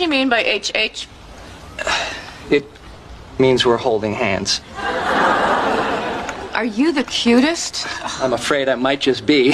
she mean by HH? It means we're holding hands. Are you the cutest? I'm afraid I might just be.